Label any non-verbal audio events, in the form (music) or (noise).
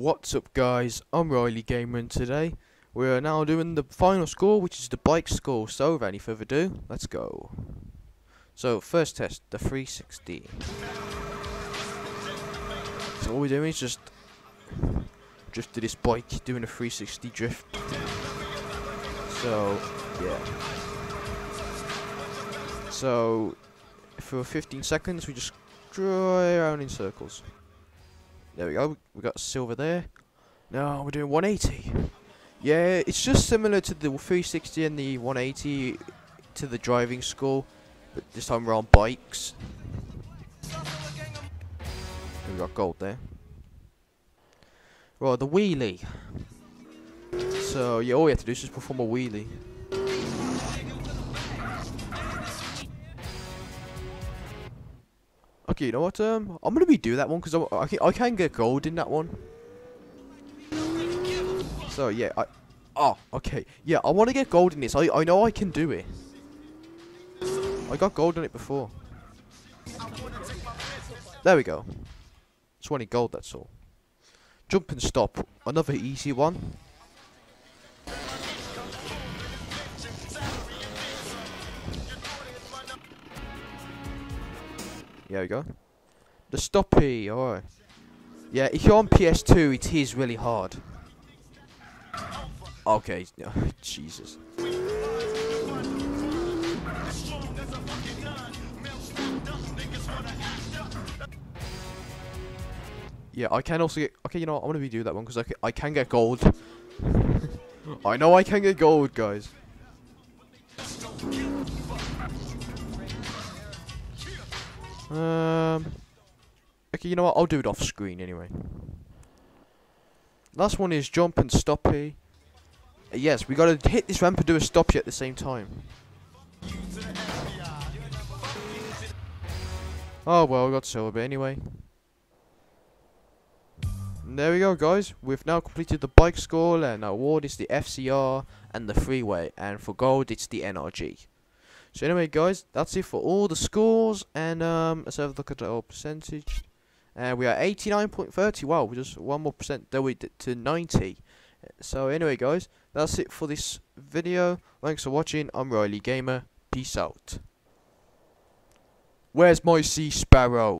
What's up guys, I'm Riley Gamer and today we are now doing the final score which is the bike school, so without any further ado, let's go. So first test, the 360. So all we're doing is just drift to this bike, doing a 360 drift. So, yeah. So, for 15 seconds we just drive around in circles. There we go. We got silver there. Now we're doing 180. Yeah, it's just similar to the 360 and the 180 to the driving school, but this time we're on bikes. We got gold there. Right, the wheelie. So yeah, all we have to do is just perform a wheelie. Okay, you know what? Um, I'm gonna be do that one because I, I can I can get gold in that one. So yeah, I. Oh, okay. Yeah, I want to get gold in this. I I know I can do it. I got gold on it before. There we go. Just wanted gold. That's all. Jump and stop. Another easy one. There we go. The stoppy, alright. Yeah, if you're on PS2, it is really hard. Okay, oh, Jesus. Yeah, I can also get. Okay, you know what? I'm gonna redo that one because I, I can get gold. (laughs) I know I can get gold, guys. Um. Okay, you know what? I'll do it off screen anyway. Last one is jump and stoppy. Yes, we gotta hit this ramp and do a stoppy at the same time. Oh well, we got silver, but anyway. And there we go, guys. We've now completed the bike school, and our award is the FCR and the freeway, and for gold, it's the NRG. So anyway, guys, that's it for all the scores, and um, let's have a look at our percentage. And we are 89.30. Wow, we just one more percent. Then we did to 90. So anyway, guys, that's it for this video. Thanks for watching. I'm Riley Gamer. Peace out. Where's my sea sparrow?